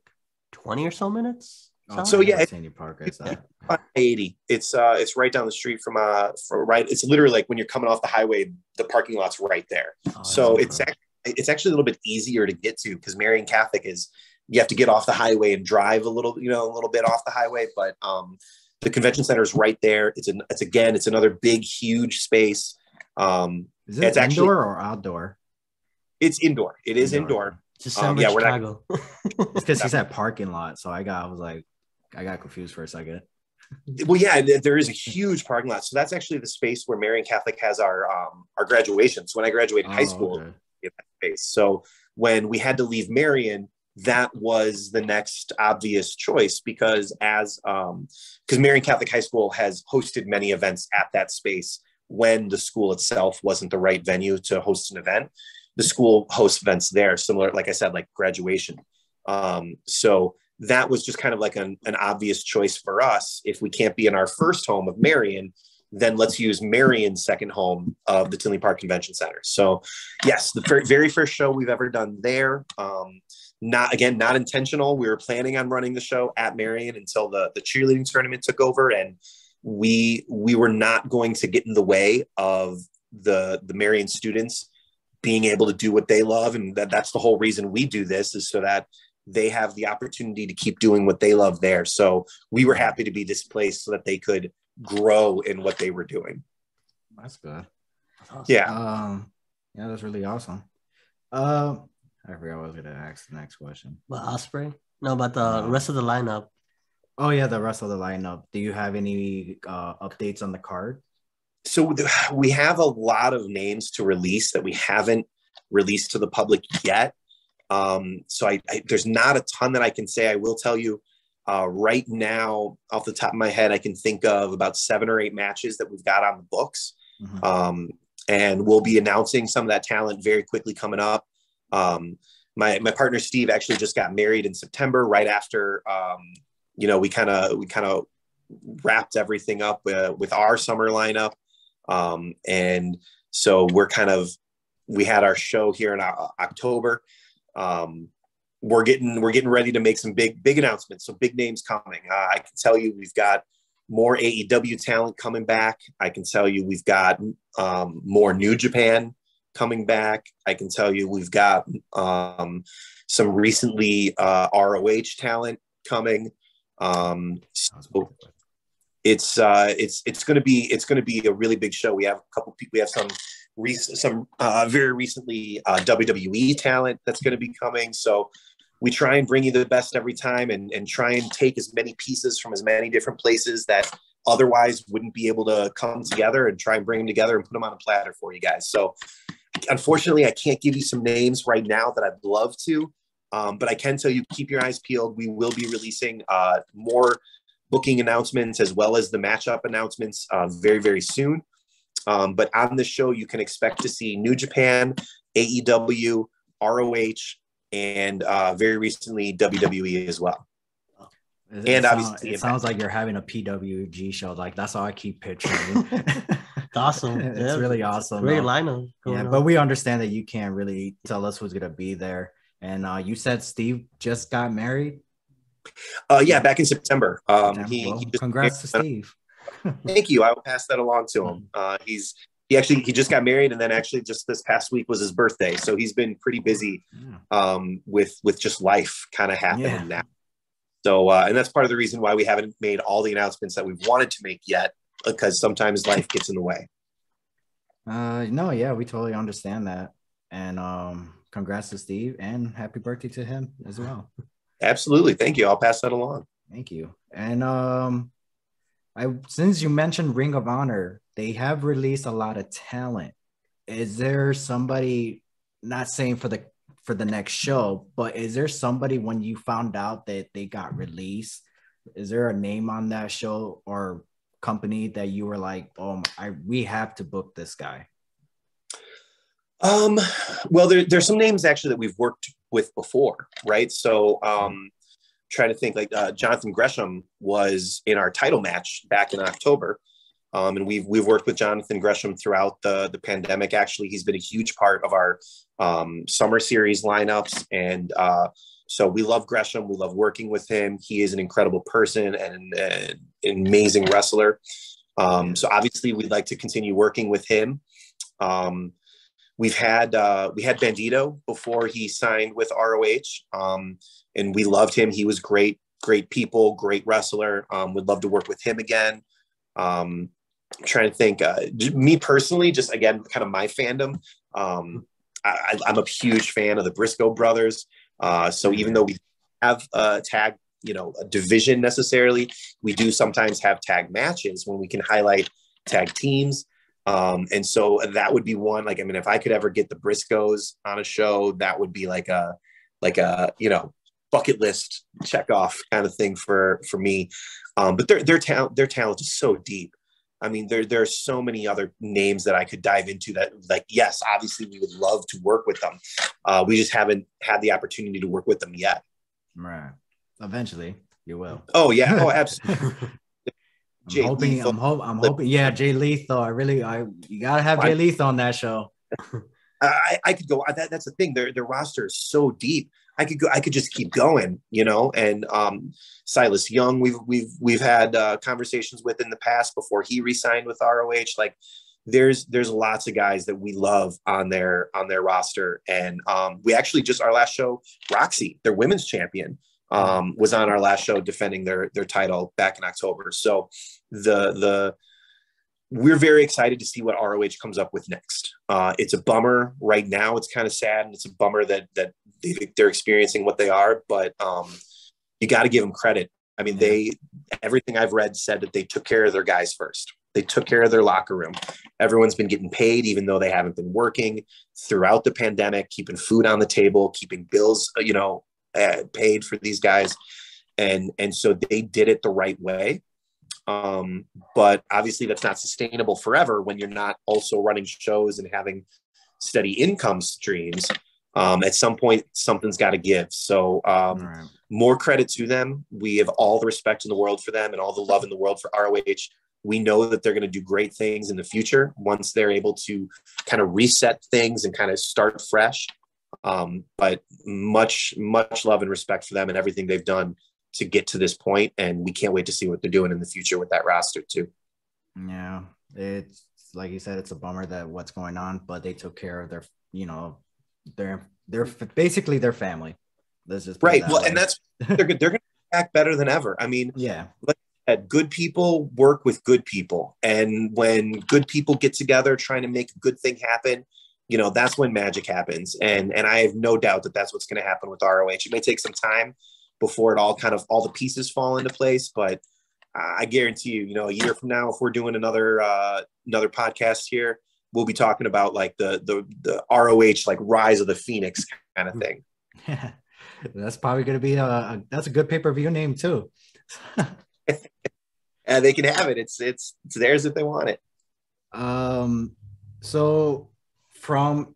20 or so minutes. Oh. So, yeah, Tinley Park that. I-80. It's uh it's right down the street from uh from right it's literally like when you're coming off the highway, the parking lot's right there. Oh, so it's it's actually a little bit easier to get to because Marion Catholic is you have to get off the highway and drive a little, you know, a little bit off the highway, but um the convention center is right there. It's an it's again, it's another big, huge space. Um Is it It's indoor actually- or outdoor? it's indoor. It is indoor. December yeah, we're not-. It's because he said parking lot, so I got I was like, I got confused for a second. Well, yeah, there is a huge parking lot. So that's actually the space where Marion Catholic has our um our graduation. So when I graduated high Oh, school, okay. that space. So when we had to leave Marion, that was the next obvious choice because as um because Marion Catholic High School has hosted many events at that space when the school itself wasn't the right venue to host an event. The school hosts events there, similar, like I said, like graduation. Um, so that was just kind of like an, an obvious choice for us. If we can't be in our first home of Marion, then let's use Marion's second home of the Tinley Park Convention Center. So, yes, the very first show we've ever done there. Um, not again, not intentional. We were planning on running the show at Marion until the the cheerleading tournament took over, and we we were not going to get in the way of the the Marion students being able to do what they love, and that that's the whole reason we do this is so that they have the opportunity to keep doing what they love there. So we were happy to be this place so that they could grow in what they were doing. That's good. awesome. Yeah. Um, yeah, that's really awesome. Um, I forgot what I was gonna ask the next question. But Ospreay. No, but the rest of the lineup. Oh yeah, the rest of the lineup. Do you have any uh, updates on the card? So we have a lot of names to release that we haven't released to the public yet. Um, so I, I, there's not a ton that I can say. I will tell you uh, right now, off the top of my head, I can think of about seven or eight matches that we've got on the books. Mm-hmm. Um, and we'll be announcing some of that talent very quickly coming up. Um, my my partner Steve actually just got married in September, right after um, you know we kind of we kind of wrapped everything up uh, with our summer lineup, um, and so we're kind of we had our show here in uh, October. Um, we're getting we're getting ready to make some big big announcements. So big names coming. Uh, I can tell you we've got more AEW talent coming back. I can tell you we've got um, more New Japan coming back. I can tell you we've got um, some recently uh, ROH talent coming. Um, so it's uh, it's it's going to be it's going to be a really big show. We have a couple people. We have some some uh, very recently uh, WWE talent that's going to be coming. So we try and bring you the best every time, and and try and take as many pieces from as many different places that otherwise wouldn't be able to come together and try and bring them together and put them on a platter for you guys. So unfortunately, I can't give you some names right now that I'd love to, um, but I can tell you keep your eyes peeled. We will be releasing uh, more booking announcements as well as the matchup announcements uh, very, very soon. Um, but on the show, you can expect to see New Japan, AEW, ROH, and uh, very recently WWE as well. It, and it obviously, sounds, it sounds like you're having a PWG show. Like that's all I keep picturing. it's awesome. it's yeah. really awesome. Great lineup. Yeah, on. but we understand that you can't really tell us who's gonna be there. And uh, you said Steve just got married. Uh, yeah, back in September. Um, yeah, he, well, he congrats to Steve. Thank you. I will pass that along to him. Uh, he's he actually he just got married, and then actually just this past week was his birthday, so he's been pretty busy um, with with just life kind of happening yeah. now. So, uh, and that's part of the reason why we haven't made all the announcements that we've wanted to make yet, because sometimes life gets in the way. Uh, no, yeah, we totally understand that. And um, congrats to Steve and happy birthday to him as well. Absolutely. Thank you. I'll pass that along. Thank you. And um, I since you mentioned Ring of Honor, they have released a lot of talent. Is there somebody not saying for the for the next show, but is there somebody when you found out that they got released? Is there a name on that show or company that you were like, oh, I we have to book this guy? Um, well, there, there's some names actually that we've worked with before, right? So, um, trying to think like uh, Jonathan Gresham was in our title match back in October. Um, and we've we've worked with Jonathan Gresham throughout the the pandemic. Actually, he's been a huge part of our um, summer series lineups, and uh, so we love Gresham. We love working with him. He is an incredible person and an, an amazing wrestler. Um, so obviously, we'd like to continue working with him. Um, we've had uh, we had Bandito before he signed with ROH, um, and we loved him. He was great, great people, great wrestler. Um, would love to work with him again. Um, trying to think, uh, me personally, just again, kind of my fandom. Um, I, am a huge fan of the Briscoe brothers. Uh, so even though we have a tag, you know, a division necessarily, we do sometimes have tag matches when we can highlight tag teams. Um, and so that would be one. Like, I mean, if I could ever get the Briscoes on a show, that would be like a, like a, you know, bucket list check off kind of thing for for me. Um, but their their talent their talent is so deep. I mean, there there are so many other names that I could dive into. That like, yes, obviously we would love to work with them. Uh, we just haven't had the opportunity to work with them yet. Right. Eventually, you will. Oh yeah. Oh, absolutely. I'm Jay hoping. Lethal. I'm, ho- I'm hoping. Yeah, Jay Lethal. I really. I you gotta have Jay. Lethal on that show. I, I could go. That, that's the thing. Their their roster is so deep. I could go. I could just keep going, you know. And um, Silas Young, we've we've we've had uh, conversations with in the past before he re-signed with ROH. Like, there's there's lots of guys that we love on their on their roster. And um, we actually just our last show, Rok-C, their women's champion, um, was on our last show defending their their title back in October. So the the we're very excited to see what ROH comes up with next. Uh, it's a bummer right now. It's kind of sad, and it's a bummer that that they, they're experiencing what they are. But um, you got to give them credit. I mean, they everything I've read said that they took care of their guys first. They took care of their locker room. Everyone's been getting paid, even though they haven't been working throughout the pandemic, keeping food on the table, keeping bills, uh, you know, uh, paid for these guys, and and so they did it the right way. Um, but obviously that's not sustainable forever when you're not also running shows and having steady income streams. Um, at some point something's got to give. So um, Right. more credit to them. We have all the respect in the world for them and all the love in the world for roh we know that they're going to do great things in the future once they're able to kind of reset things and kind of start fresh um, but much much love and respect for them and everything they've done to get to this point and we can't wait to see what they're doing in the future with that roster too. Yeah, it's like you said, it's a bummer that what's going on, but they took care of their, you know, their their basically their family. Put it right well and that's they're good they're going to act better than ever. I mean yeah, like that good people work with good people. And when good people get together trying to make a good thing happen you know that's when magic happens. And and i have no doubt that that's what's going to happen with roh it may take some time before it all kind of all the pieces fall into place but i guarantee you you know a year from now if we're doing another uh another podcast here we'll be talking about like the the the roh like rise of the phoenix kind of thing. Yeah. that's probably gonna be a, a that's a good pay per view name too. and they can have it. It's it's it's theirs if they want it. Um, so from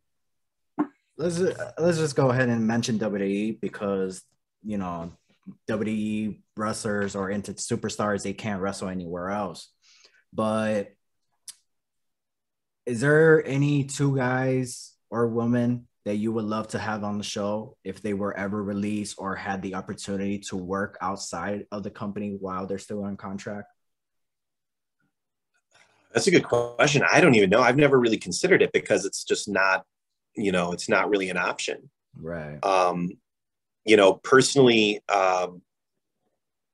let's let's just go ahead and mention WWE because you know WWE wrestlers or into superstars they can't wrestle anywhere else. But is there any two guys or women that you would love to have on the show if they were ever released or had the opportunity to work outside of the company while they're still on contract? That's a good question. I don't even know. I've never really considered it because it's just not, you know, it's not really an option. Right. Um, you know, personally, um,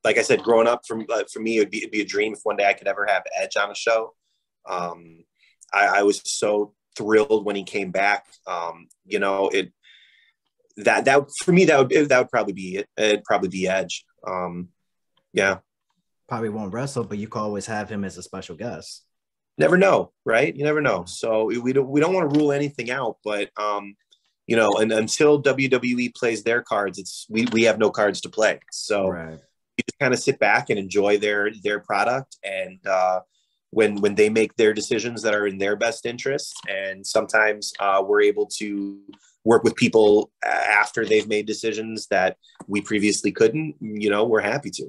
like I said, growing up, from uh, for me, it'd be, it'd be a dream if one day I could ever have Edge on a show. Um, I, I was so thrilled when he came back. Um, you know, it that that for me that would that would probably be it. It'd probably be Edge. Um, yeah, Probably won't wrestle, but you could always have him as a special guest. Never know, right? You never know. So we don't we don't want to rule anything out, but um, you know, and until WWE plays their cards, it's we we have no cards to play. So Right. you just kind of sit back and enjoy their their product and uh when when they make their decisions that are in their best interest and sometimes uh, we're able to work with people after they've made decisions that we previously couldn't you know we're happy to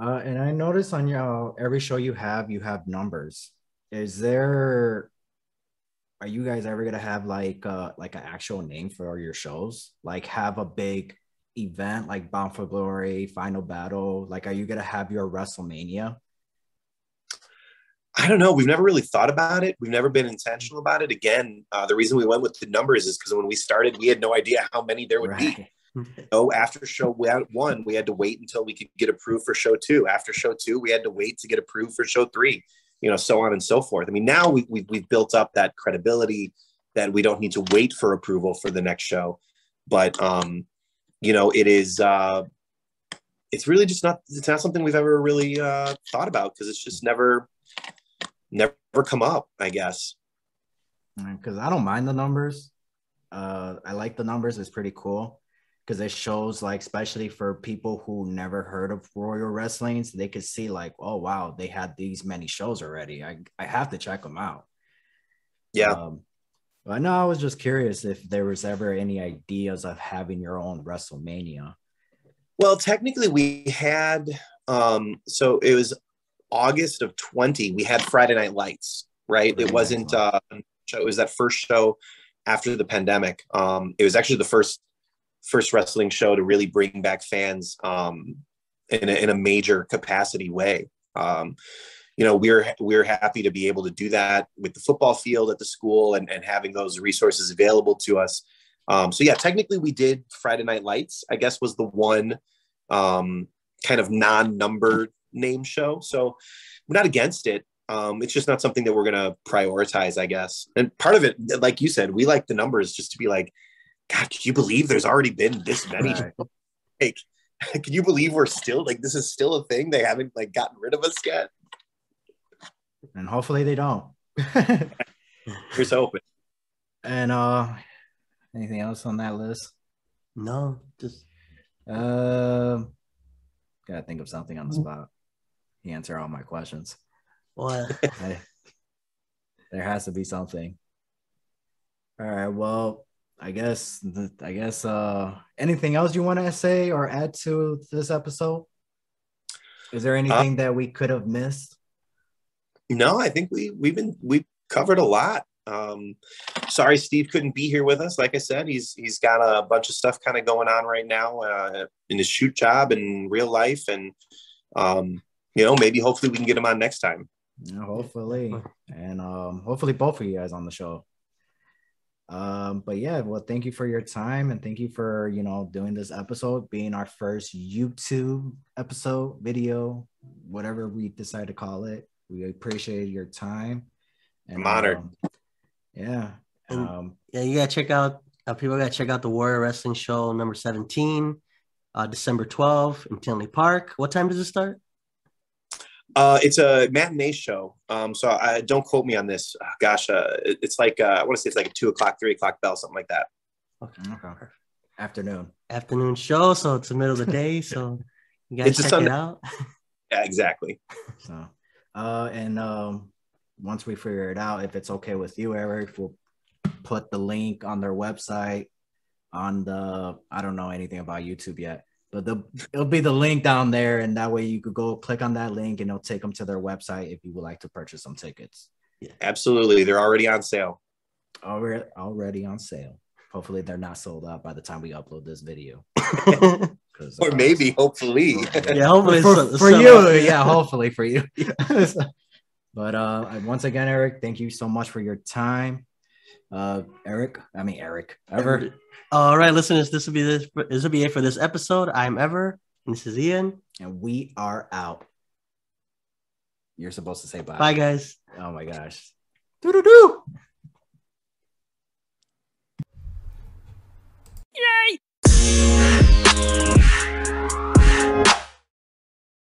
Uh, and I noticed on your every show you have, you have numbers. Is there? Are you guys ever gonna have like uh like an actual name for your shows? Like have a big event like Bound for Glory, Final Battle. Like, are you gonna have your WrestleMania? I don't know. We've never really thought about it. We've never been intentional about it. Again, uh, the reason we went with the numbers is because when we started, we had no idea how many there would be. Know, after show one, we had to wait until we could get approved for show two. After show two, we had to wait to get approved for show three, you know, so on and so forth. I mean, now we, we, we've built up that credibility that we don't need to wait for approval for the next show. But, um, you know, it is, uh, it's really just not, it's not something we've ever really uh, thought about because it's just never, never come up, I guess. because I don't mind the numbers. Uh, I like the numbers; it's pretty cool. Because it shows like especially for people who never heard of Warrior Wrestling, so they could see like, oh wow, they had these many shows already. I I have to check them out. Yeah. Um, but no, I was just curious if there was ever any ideas of having your own WrestleMania. Well, technically, we had. Um, so it was August of 20. We had Friday Night Lights, right? Friday it wasn't. Uh. It was that first show after the pandemic. Um, it was actually the first first wrestling show to really bring back fans um, in a, in a major capacity way. Um, you know, we're we're happy to be able to do that with the football field at the school and, and having those resources available to us. Um, so yeah, technically we did Friday Night Lights. I guess was the one um, kind of non-numbered name show. So we're not against it. Um, it's just not something that we're gonna prioritize, I guess. And part of it, like you said, we like the numbers just to be like, God, can you believe there's already been this many? Right. Like, can you believe we're still like this is still a thing? They haven't like gotten rid of us yet. And hopefully they don't. Here's hoping. and uh anything else on that list? no, just Um gotta think of something on the spot. He answer all my questions. what? I- there has to be something. All right. Well, I guess I guess uh anything else you want to say or add to this episode? Is there anything that we could have missed? No, I think we we've been we covered a lot. Um, sorry, Steve couldn't be here with us. Like I said, he's he's got a bunch of stuff kind of going on right now uh, in his shoot job and real life, and um, you know maybe hopefully we can get him on next time. Yeah, hopefully, and um, hopefully both of you guys on the show. Um, but yeah, well, thank you for your time and thank you for you know doing this episode, being our first YouTube episode, video, whatever we decide to call it. We appreciate your time. I'm honored. um, yeah. Um, Yeah, you gotta check out. Uh, people gotta check out the Warrior Wrestling Show number seventeen, uh, December twelfth in Tinley Park. What time does it start? Uh, it's a matinee show, um, so I don't quote me on this. Uh, gosh, uh, it- it's like uh, I want to say it's like a two o'clock, three o'clock bell, something like that. okay. Afternoon. Afternoon show, so it's the middle of the day. So you guys It's a check Sunday. it out. Yeah, exactly. So, uh, and um, once we figure it out, if it's okay with you, Eric, we'll put the link on their website. On the, I don't know anything about YouTube yet, but the it'll be the link down there, and that way you could go click on that link, and it'll take them to their website if you would like to purchase some tickets. Yeah, Absolutely, they're already on sale. Already, already on sale. Hopefully, they're not sold out by the time we upload this video. Or uh, maybe, hopefully. yeah, hopefully for, it's- for it's you, sold yeah, hopefully for you. but uh, once again, Eric, thank you so much for your time uh, Eric. I mean, Eric. Ever. All right, listeners, this will be this. This will be it for this episode. I'm Ever. And this is Ian. And we are out. You're supposed to say bye. Bye, guys. Oh my gosh. Doo doo doo. Yay!